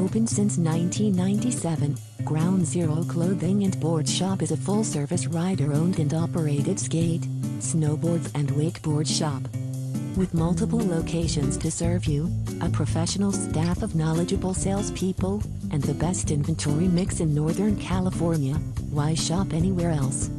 Open since 1997, Ground Zero Clothing and Board Shop is a full service rider owned and operated skate, snowboards, and wakeboard shop. With multiple locations to serve you, a professional staff of knowledgeable salespeople, and the best inventory mix in Northern California, why shop anywhere else?